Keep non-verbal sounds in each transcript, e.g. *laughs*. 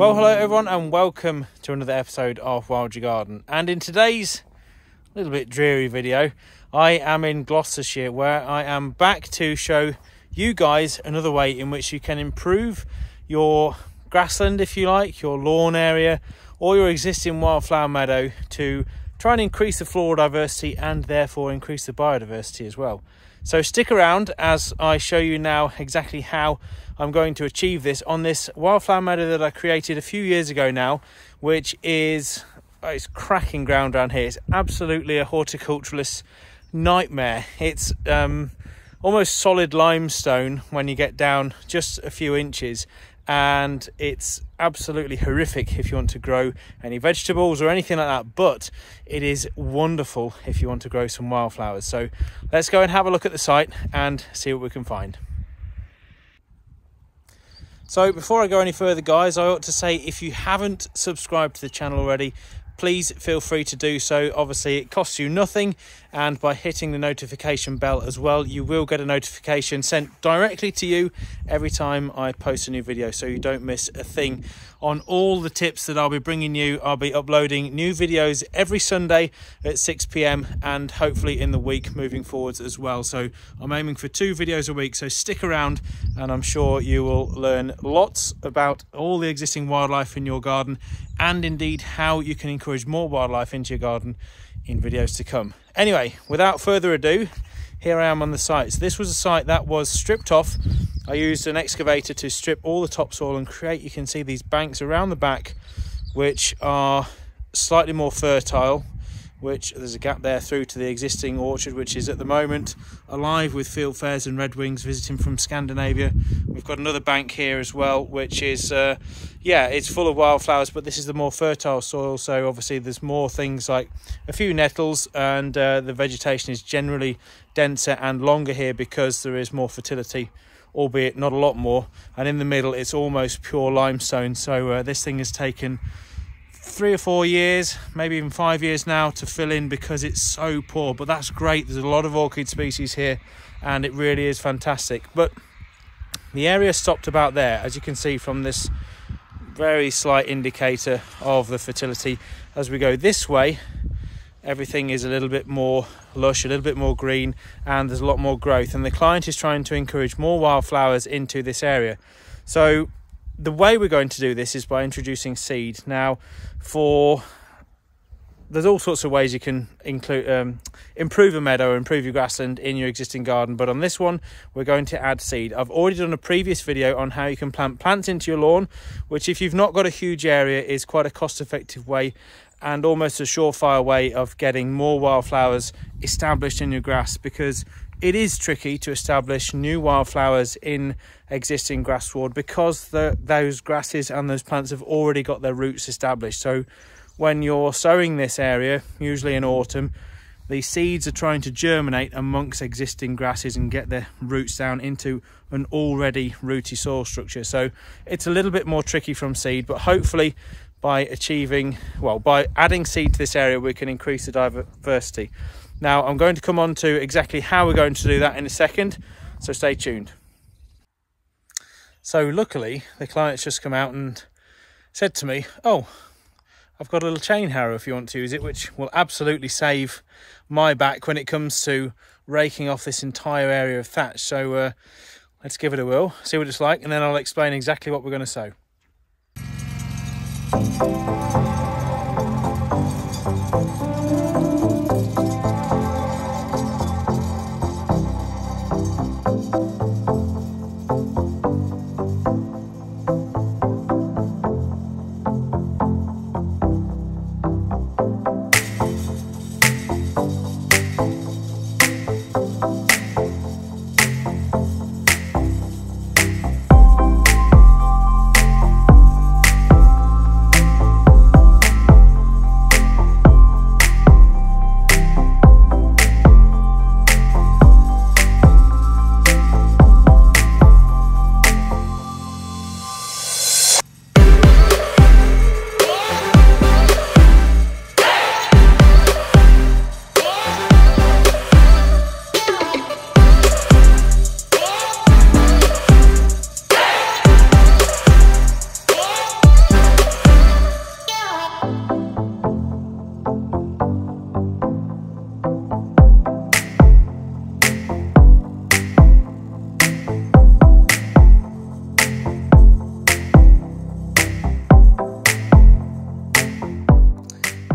Well, hello everyone, and welcome to another episode of Wild Your Garden. And in today's little bit dreary video, I am in Gloucestershire where I am back to show you guys another way in which you can improve your grassland, if you like, your lawn area, or your existing wildflower meadow to try and increase the floral diversity and therefore increase the biodiversity as well. So stick around as I show you now exactly how I'm going to achieve this on this wildflower meadow that I created a few years ago now, which is oh, it's cracking ground down here. It's absolutely a horticulturalist nightmare. It's um, almost solid limestone when you get down just a few inches and it's absolutely horrific if you want to grow any vegetables or anything like that but it is wonderful if you want to grow some wildflowers. So let's go and have a look at the site and see what we can find. So before I go any further guys I ought to say if you haven't subscribed to the channel already please feel free to do so. Obviously, it costs you nothing, and by hitting the notification bell as well, you will get a notification sent directly to you every time I post a new video so you don't miss a thing on all the tips that I'll be bringing you. I'll be uploading new videos every Sunday at 6 pm and hopefully in the week moving forwards as well. So I'm aiming for two videos a week, so stick around and I'm sure you will learn lots about all the existing wildlife in your garden and indeed how you can encourage more wildlife into your garden in videos to come. Anyway, without further ado, here I am on the site. So this was a site that was stripped off. I used an excavator to strip all the topsoil and create, you can see these banks around the back, which are slightly more fertile which there's a gap there through to the existing orchard which is at the moment alive with field fieldfares and redwings visiting from Scandinavia. We've got another bank here as well which is uh, yeah it's full of wildflowers but this is the more fertile soil so obviously there's more things like a few nettles and uh, the vegetation is generally denser and longer here because there is more fertility albeit not a lot more. And in the middle it's almost pure limestone so uh, this thing has taken three or four years, maybe even five years now to fill in because it's so poor. But that's great. There's a lot of orchid species here and it really is fantastic. But the area stopped about there, as you can see from this very slight indicator of the fertility. As we go this way, everything is a little bit more lush, a little bit more green, and there's a lot more growth. And the client is trying to encourage more wildflowers into this area. So the way we're going to do this is by introducing seed. Now, for there's all sorts of ways you can include um, improve a meadow, improve your grassland in your existing garden. But on this one, we're going to add seed. I've already done a previous video on how you can plant plants into your lawn, which if you've not got a huge area is quite a cost-effective way and almost a surefire way of getting more wildflowers established in your grass because it is tricky to establish new wildflowers in existing grass sward because the, those grasses and those plants have already got their roots established. So when you're sowing this area, usually in autumn, the seeds are trying to germinate amongst existing grasses and get their roots down into an already rooty soil structure. So it's a little bit more tricky from seed, but hopefully by achieving, well, by adding seed to this area, we can increase the diversity. Now, I'm going to come on to exactly how we're going to do that in a second, so stay tuned. So, luckily, the client's just come out and said to me, Oh, I've got a little chain harrow if you want to use it, which will absolutely save my back when it comes to raking off this entire area of thatch. So, uh, let's give it a whirl, see what it's like, and then I'll explain exactly what we're going to sow.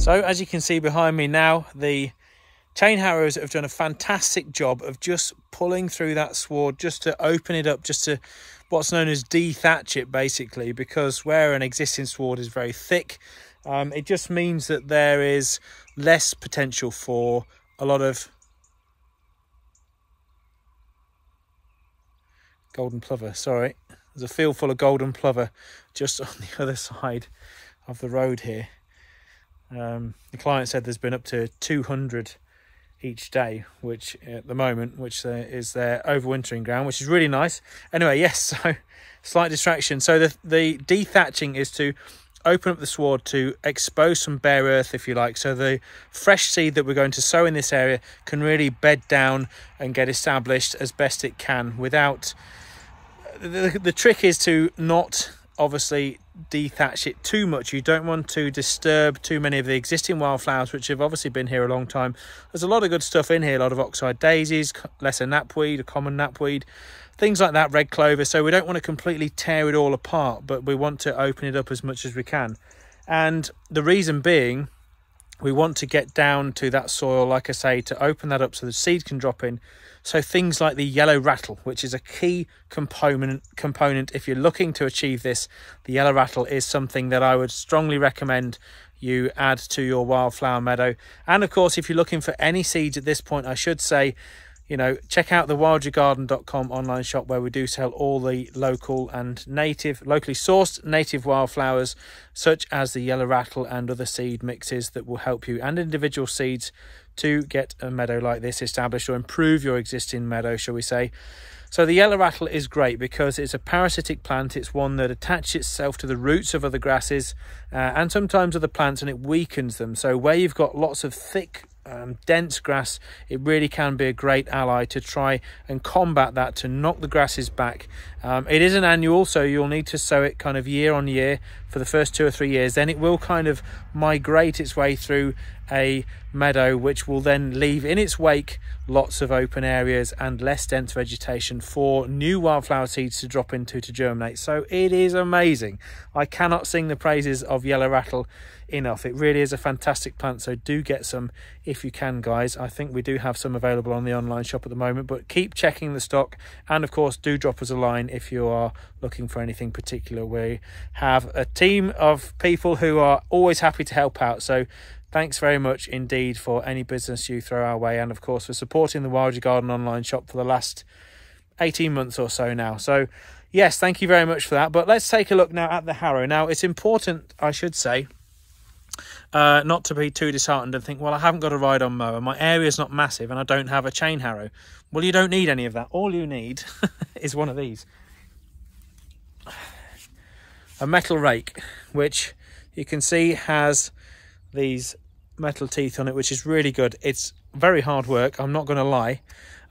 So as you can see behind me now, the chain harrows have done a fantastic job of just pulling through that sward just to open it up, just to what's known as dethatch it basically, because where an existing sward is very thick, um, it just means that there is less potential for a lot of golden plover, sorry. There's a field full of golden plover just *laughs* on the other side of the road here. Um, the client said there's been up to 200 each day, which at the moment, which uh, is their overwintering ground, which is really nice. Anyway, yes, *laughs* so slight distraction. So the the dethatching is to open up the sward to expose some bare earth, if you like. So the fresh seed that we're going to sow in this area can really bed down and get established as best it can without. The, the trick is to not obviously dethatch it too much. You don't want to disturb too many of the existing wildflowers, which have obviously been here a long time. There's a lot of good stuff in here, a lot of oxeye daisies, lesser knapweed, a common knapweed, things like that, red clover. So we don't want to completely tear it all apart, but we want to open it up as much as we can. And the reason being, we want to get down to that soil, like I say, to open that up so the seed can drop in so things like the yellow rattle, which is a key component component if you're looking to achieve this, the yellow rattle is something that I would strongly recommend you add to your wildflower meadow. And of course, if you're looking for any seeds at this point, I should say you know, check out the wildyourgarden.com online shop where we do sell all the local and native, locally sourced native wildflowers, such as the yellow rattle and other seed mixes that will help you and individual seeds to get a meadow like this established or improve your existing meadow, shall we say. So the yellow rattle is great because it's a parasitic plant. It's one that attaches itself to the roots of other grasses uh, and sometimes other plants and it weakens them. So where you've got lots of thick um, dense grass, it really can be a great ally to try and combat that, to knock the grasses back. Um, it is an annual, so you'll need to sow it kind of year on year for the first two or three years. Then it will kind of migrate its way through a meadow, which will then leave in its wake lots of open areas and less dense vegetation for new wildflower seeds to drop into to germinate. So it is amazing. I cannot sing the praises of yellow rattle enough. It really is a fantastic plant, so do get some if you can, guys. I think we do have some available on the online shop at the moment, but keep checking the stock. And of course, do drop us a line if you are looking for anything particular. We have a team of people who are always happy to help out. So thanks very much indeed for any business you throw our way, and of course for supporting the Wild Your Garden online shop for the last 18 months or so now. So, yes, thank you very much for that. But let's take a look now at the harrow. Now, it's important, I should say, uh, not to be too disheartened and think, well, I haven't got a ride on mower. My area is not massive and I don't have a chain harrow. Well, you don't need any of that. All you need *laughs* is one of these. A metal rake, which you can see has these metal teeth on it, which is really good. It's very hard work, I'm not going to lie.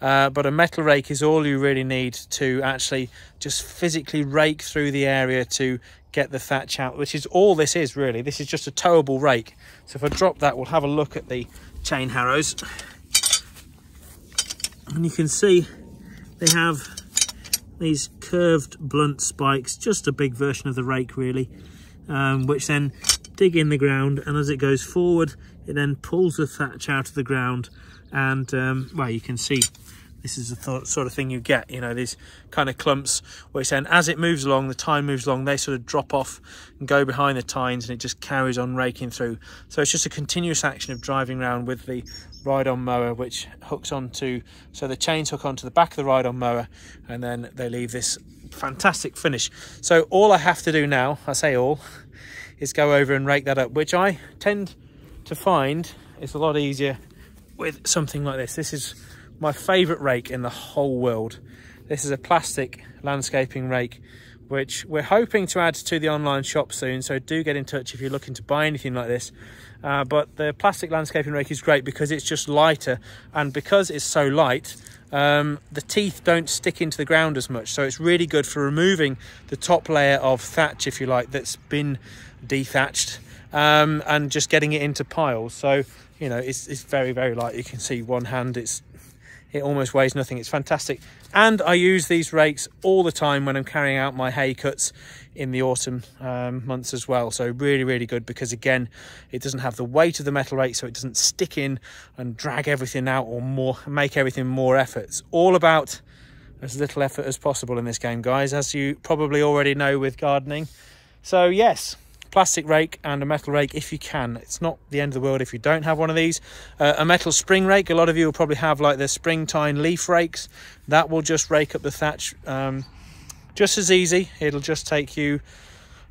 Uh, but a metal rake is all you really need to actually just physically rake through the area to get the thatch out, which is all this is really. This is just a towable rake. So if I drop that, we'll have a look at the chain harrows. And you can see they have these curved blunt spikes, just a big version of the rake really, um, which then dig in the ground and as it goes forward, it then pulls the thatch out of the ground and um, well, you can see this is the sort of thing you get you know these kind of clumps which then as it moves along the tine moves along they sort of drop off and go behind the tines and it just carries on raking through. So it's just a continuous action of driving around with the ride-on mower which hooks onto so the chains hook onto the back of the ride-on mower and then they leave this fantastic finish. So all i have to do now i say all is go over and rake that up which i tend to find is a lot easier with something like this. This is my favourite rake in the whole world. This is a plastic landscaping rake, which we're hoping to add to the online shop soon. So do get in touch if you're looking to buy anything like this. Uh, but the plastic landscaping rake is great because it's just lighter and because it's so light, um, the teeth don't stick into the ground as much. So it's really good for removing the top layer of thatch, if you like, that's been dethatched um, and just getting it into piles. So, you know, it's, it's very, very light. You can see one hand, it's it almost weighs nothing. It's fantastic. And I use these rakes all the time when I'm carrying out my hay cuts in the autumn um, months as well. So really, really good because again, it doesn't have the weight of the metal rake, so it doesn't stick in and drag everything out or more make everything more effort. It's all about as little effort as possible in this game, guys, as you probably already know with gardening. So yes, plastic rake and a metal rake if you can. It's not the end of the world if you don't have one of these. Uh, a metal spring rake, a lot of you will probably have like the springtime leaf rakes. That will just rake up the thatch um, just as easy. It'll just take you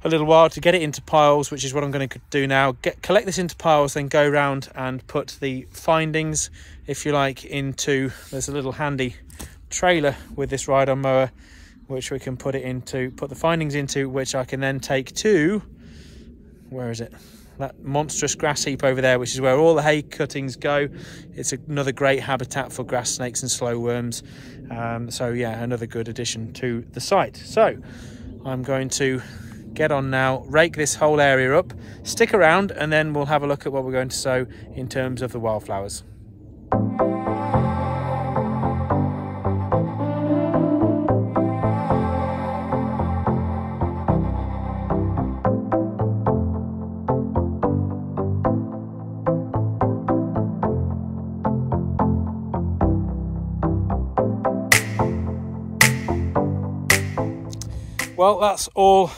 a little while to get it into piles, which is what I'm going to do now. Get Collect this into piles, then go around and put the findings, if you like, into... There's a little handy trailer with this ride-on mower which we can put it into, put the findings into, which I can then take to where is it? That monstrous grass heap over there, which is where all the hay cuttings go. It's another great habitat for grass snakes and slow worms. Um, so yeah, another good addition to the site. So I'm going to get on now, rake this whole area up, stick around, and then we'll have a look at what we're going to sow in terms of the wildflowers. Well, that's all,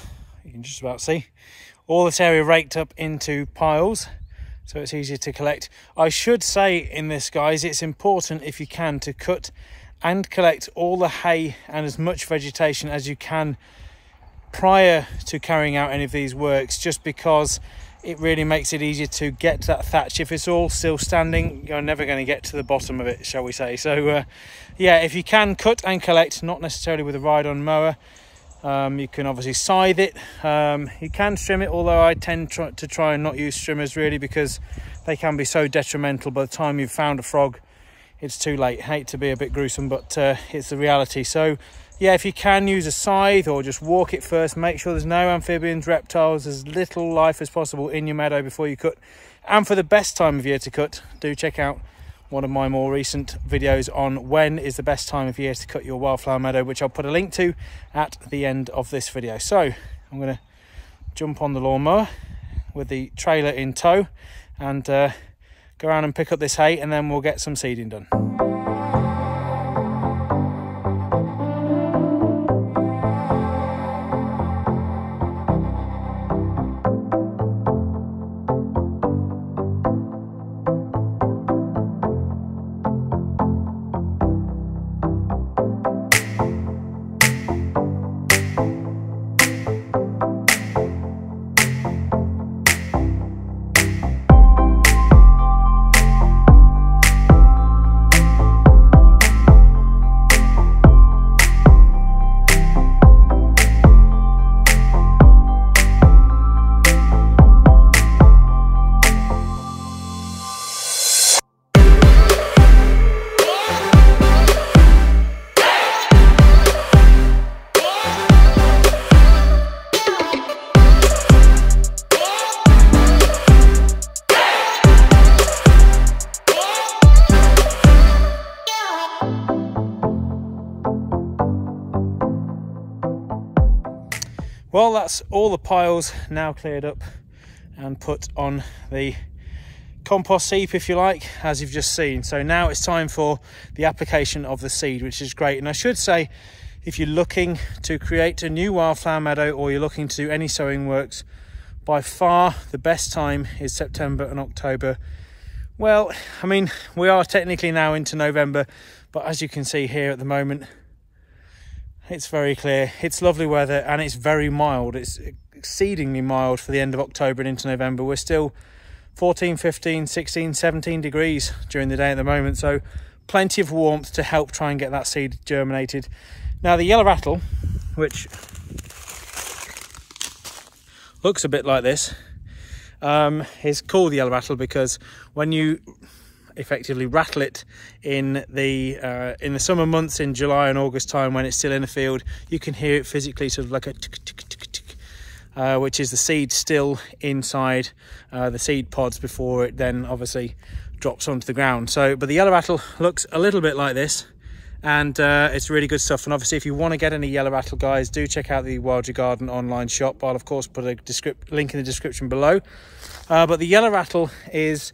you can just about see, all this area raked up into piles so it's easier to collect. I should say in this, guys, it's important if you can to cut and collect all the hay and as much vegetation as you can prior to carrying out any of these works, just because it really makes it easier to get to that thatch. If it's all still standing, you're never going to get to the bottom of it, shall we say. So, uh, yeah, if you can cut and collect, not necessarily with a ride-on mower, um, you can obviously scythe it. Um, you can trim it, although I tend to try and not use trimmers really because they can be so detrimental. By the time you've found a frog, it's too late. Hate to be a bit gruesome, but uh, it's the reality. So yeah, if you can use a scythe or just walk it first, make sure there's no amphibians, reptiles, as little life as possible in your meadow before you cut. And for the best time of year to cut, do check out one of my more recent videos on when is the best time of year to cut your wildflower meadow, which I'll put a link to at the end of this video. So I'm going to jump on the lawnmower with the trailer in tow and uh, go around and pick up this hay and then we'll get some seeding done. Piles now cleared up and put on the compost heap, if you like, as you've just seen. So now it's time for the application of the seed, which is great. And I should say, if you're looking to create a new wildflower meadow or you're looking to do any sowing works, by far the best time is September and October. Well, I mean, we are technically now into November, but as you can see here at the moment, it's very clear. It's lovely weather and it's very mild. It's exceedingly mild for the end of October and into November. We're still 14, 15, 16, 17 degrees during the day at the moment. So plenty of warmth to help try and get that seed germinated. Now the yellow rattle, which looks a bit like this, um, is called the yellow rattle because when you effectively rattle it in the uh, in the summer months in July and August time when it's still in the field you can hear it physically sort of like a tick, tick, tick, tick, uh, which is the seed still inside uh, the seed pods before it then obviously drops onto the ground. So, but the yellow rattle looks a little bit like this and uh, it's really good stuff. And obviously, if you want to get any yellow rattle, guys, do check out the Wild Garden online shop. I'll of course put a link in the description below. Uh, but the yellow rattle is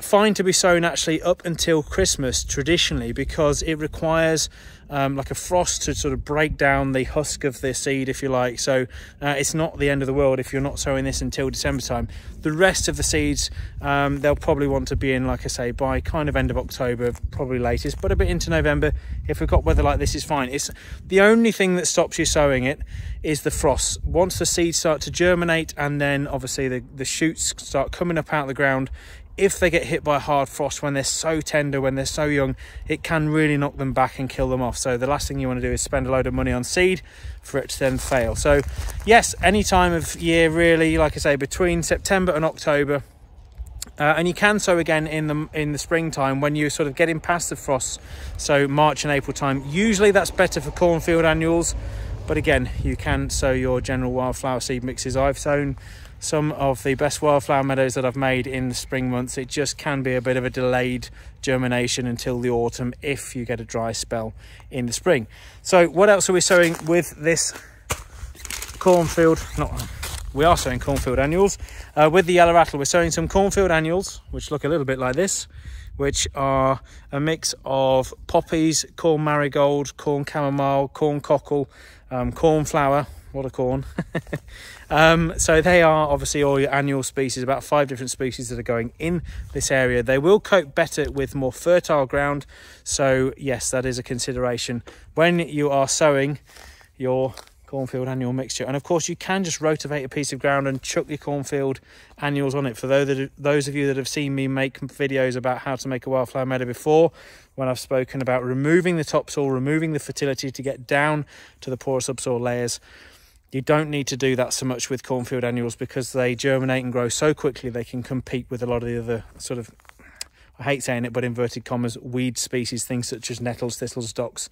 fine to be sown actually up until Christmas traditionally because it requires um, like a frost to sort of break down the husk of the seed if you like. So uh, it's not the end of the world if you're not sowing this until December time. The rest of the seeds um, they'll probably want to be in like I say by kind of end of October probably latest but a bit into November. If we've got weather like this is fine. It's the only thing that stops you sowing it is the frost. Once the seeds start to germinate and then obviously the, the shoots start coming up out of the ground if they get hit by hard frost when they're so tender, when they're so young, it can really knock them back and kill them off. So the last thing you want to do is spend a load of money on seed for it to then fail. So yes, any time of year really, like I say, between September and October, uh, and you can sow again in the in the springtime when you're sort of getting past the frost, so March and April time. Usually that's better for cornfield annuals, but again, you can sow your general wildflower seed mixes. I've sown some of the best wildflower meadows that I've made in the spring months. It just can be a bit of a delayed germination until the autumn if you get a dry spell in the spring. So what else are we sowing with this cornfield? Not, we are sowing cornfield annuals. Uh, with the yellow rattle, we're sowing some cornfield annuals, which look a little bit like this which are a mix of poppies, corn marigold, corn chamomile, corn cockle, um, cornflower, what a corn. *laughs* um, so they are obviously all your annual species, about five different species that are going in this area. They will cope better with more fertile ground. So yes, that is a consideration when you are sowing your cornfield annual mixture. And of course, you can just rotivate a piece of ground and chuck your cornfield annuals on it. For those of you that have seen me make videos about how to make a wildflower meadow before, when I've spoken about removing the topsoil, removing the fertility to get down to the poorer subsoil layers, you don't need to do that so much with cornfield annuals because they germinate and grow so quickly they can compete with a lot of the other sort of I hate saying it, but inverted commas, weed species, things such as nettles, thistles, docks.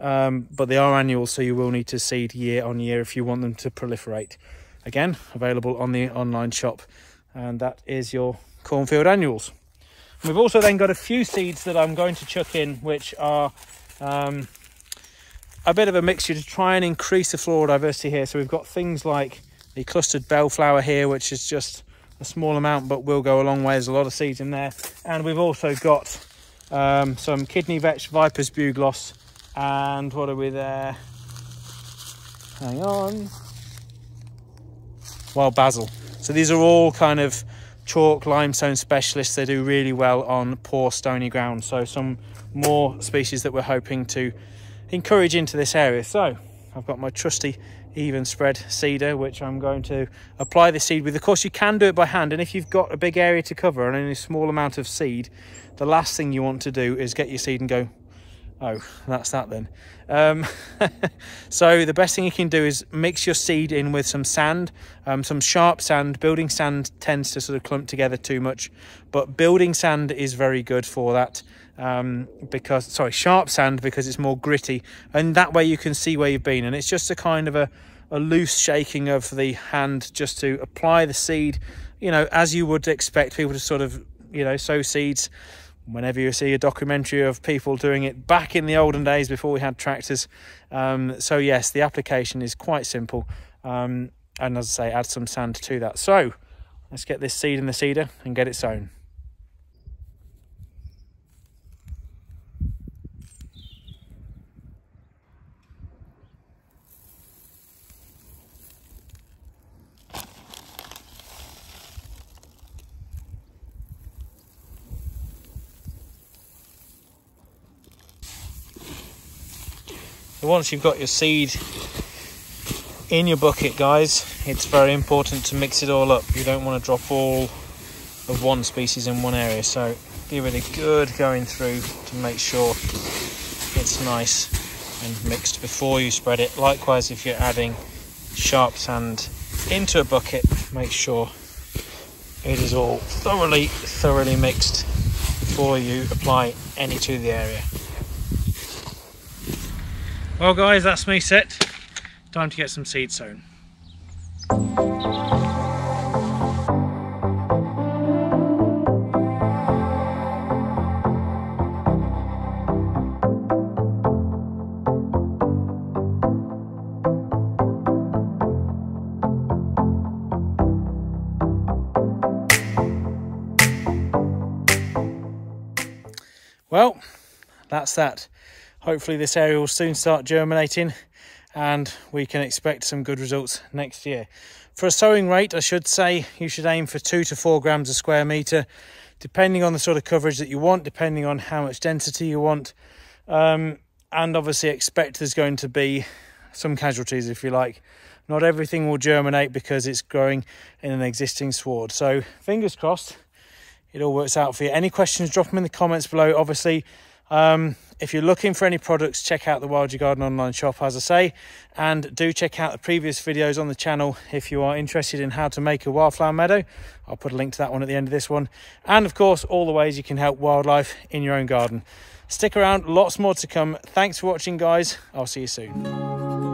Um, but they are annuals, so you will need to seed year on year if you want them to proliferate. Again, available on the online shop, and that is your cornfield annuals. We've also then got a few seeds that I'm going to chuck in, which are um, a bit of a mixture to try and increase the floral diversity here. So we've got things like the clustered bellflower here, which is just a small amount, but will go a long way. There's a lot of seeds in there. And we've also got um, some kidney vetch, Viper's bugloss, and what are we there? Hang on. Wild basil. So these are all kind of chalk limestone specialists. They do really well on poor stony ground. So some more species that we're hoping to encourage into this area. So I've got my trusty even spread seeder, which I'm going to apply the seed with. Of course, you can do it by hand. And if you've got a big area to cover and only a small amount of seed, the last thing you want to do is get your seed and go, oh, that's that then. Um, *laughs* so the best thing you can do is mix your seed in with some sand, um, some sharp sand. Building sand tends to sort of clump together too much, but building sand is very good for that um, because sorry sharp sand because it's more gritty. And that way you can see where you've been. And it's just a kind of a, a loose shaking of the hand just to apply the seed you know as you would expect people to sort of you know sow seeds. Whenever you see a documentary of people doing it back in the olden days before we had tractors. Um, so yes the application is quite simple. Um, and as I say add some sand to that. So let's get this seed in the seeder and get it sown once you've got your seed in your bucket guys it's very important to mix it all up. You don't want to drop all of one species in one area. So give it a good going through to make sure it's nice and mixed before you spread it. Likewise if you're adding sharp sand into a bucket make sure it is all thoroughly thoroughly mixed before you apply any to the area well guys, that's me set. Time to get some seed sown. Well, that's that. Hopefully, this area will soon start germinating and we can expect some good results next year. For a sowing rate, I should say you should aim for two to four grams a square metre, depending on the sort of coverage that you want, depending on how much density you want. Um, and obviously, expect there's going to be some casualties, if you like. Not everything will germinate because it's growing in an existing sward. So, fingers crossed, it all works out for you. Any questions, drop them in the comments below. Obviously, um, if you're looking for any products, check out the Wild Your Garden online shop, as I say, and do check out the previous videos on the channel if you are interested in how to make a wildflower meadow. I'll put a link to that one at the end of this one. And of course, all the ways you can help wildlife in your own garden. Stick around, lots more to come. Thanks for watching, guys. I'll see you soon.